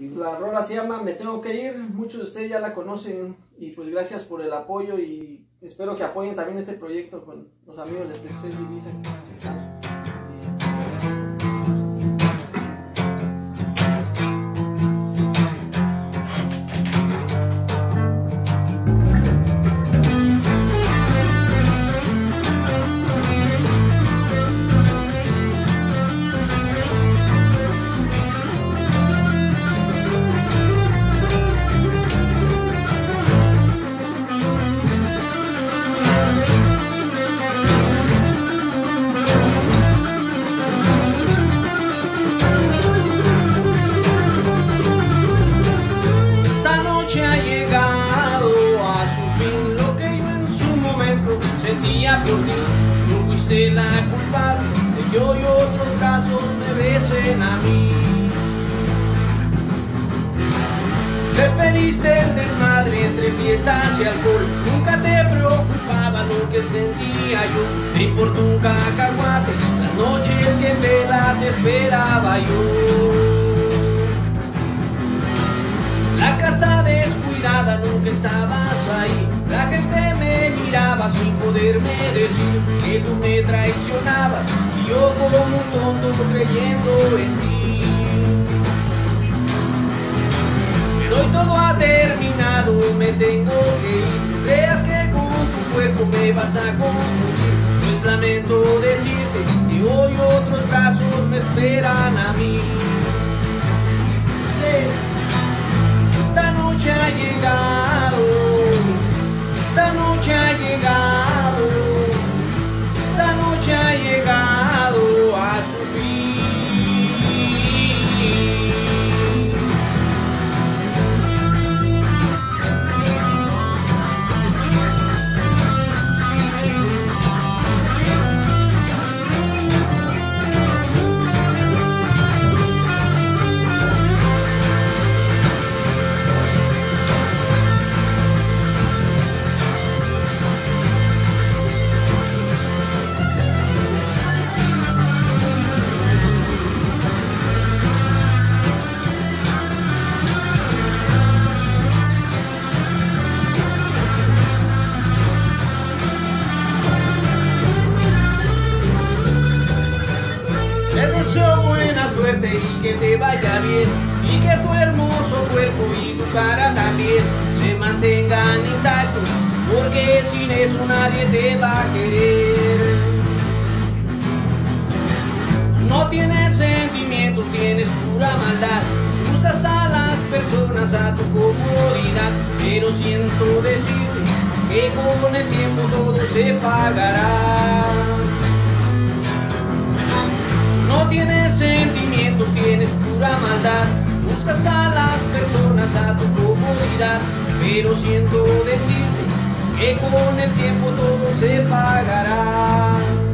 La rola se llama Me Tengo que Ir, muchos de ustedes ya la conocen y pues gracias por el apoyo y espero que apoyen también este proyecto con los amigos de Tercer Divisa que están. Fuiste la culpable de que hoy otros brazos me besen a mí. Preferiste el desmadre entre fiestas y alcohol. Nunca te preocupaba lo que sentía yo. Te importó un cacahuate las noches que en vela te esperaba yo. La casa descuidada, nunca estabas ahí. La gente sin poderme decir que tú me traicionabas y yo como un tonto creyendo en ti. Pero hoy todo ha terminado, me tengo que ir. No creas que con tu cuerpo me vas a confundir. Pues lamento decirte que hoy otros brazos me esperan a mí. Y que te vaya bien y que tu hermoso cuerpo y tu cara también se mantengan intactos porque sin eso nadie te va a querer. No tienes sentimientos, tienes pura maldad. Usas a las personas a tu comodidad, pero siento decirte que con el tiempo todo se pagará. Tienes pura maldad. Usas a las personas a tu comodidad, pero siento decirte que con el tiempo todo se pagará.